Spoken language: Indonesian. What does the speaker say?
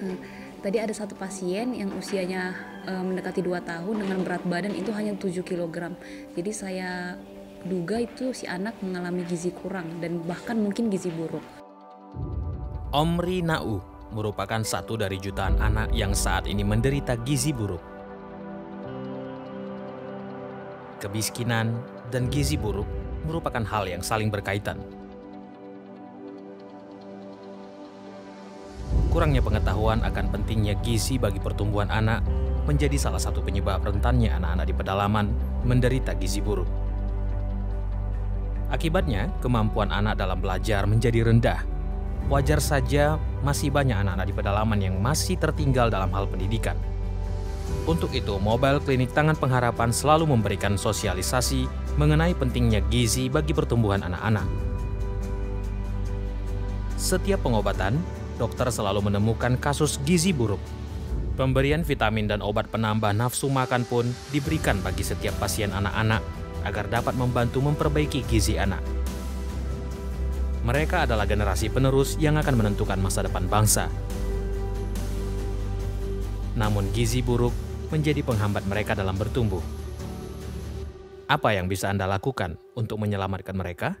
Hmm, tadi ada satu pasien yang usianya e, mendekati 2 tahun dengan berat badan itu hanya 7 kg. Jadi saya duga itu si anak mengalami gizi kurang dan bahkan mungkin gizi buruk. Omri Nau merupakan satu dari jutaan anak yang saat ini menderita gizi buruk. Kemiskinan dan gizi buruk merupakan hal yang saling berkaitan. Kurangnya pengetahuan akan pentingnya gizi bagi pertumbuhan anak menjadi salah satu penyebab rentannya anak-anak di pedalaman menderita gizi buruk. Akibatnya, kemampuan anak dalam belajar menjadi rendah. Wajar saja masih banyak anak-anak di pedalaman yang masih tertinggal dalam hal pendidikan. Untuk itu, Mobile Klinik Tangan Pengharapan selalu memberikan sosialisasi mengenai pentingnya gizi bagi pertumbuhan anak-anak. Setiap pengobatan dokter selalu menemukan kasus gizi buruk. Pemberian vitamin dan obat penambah nafsu makan pun diberikan bagi setiap pasien anak-anak agar dapat membantu memperbaiki gizi anak. Mereka adalah generasi penerus yang akan menentukan masa depan bangsa. Namun gizi buruk menjadi penghambat mereka dalam bertumbuh. Apa yang bisa Anda lakukan untuk menyelamatkan mereka?